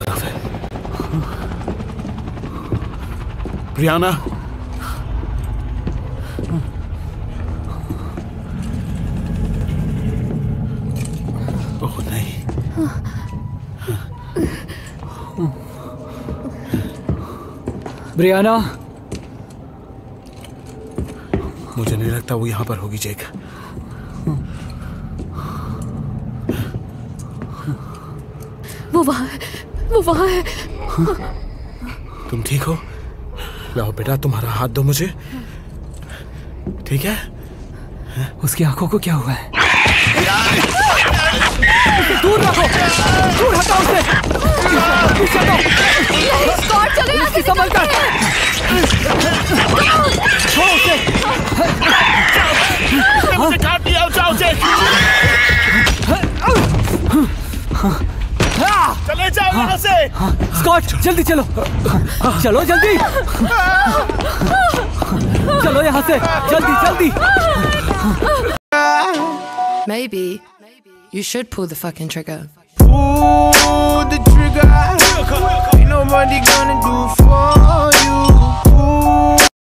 तरफ़ है ब्रियाना ओह नहीं ब्रियाना मुझे नहीं लगता वो यहाँ पर होगी जेक वो वहाँ है। वो वहाँ है। तुम ठीक हो? लाओ बेटा तुम्हारा हाथ दो मुझे। ठीक है? उसकी आँखों को क्या हुआ है? दूर रखो। दूर हटाओ उसे। हटो स्कॉट चले यहाँ से संभल कर। छोड़ो उसे। मुझे काट दिया जाओ जेक चले जाओ यहाँ से स्कॉट जल्दी चलो चलो जल्दी चलो यहाँ से जल्दी जल्दी Maybe you should pull the fucking trigger. Pull the trigger.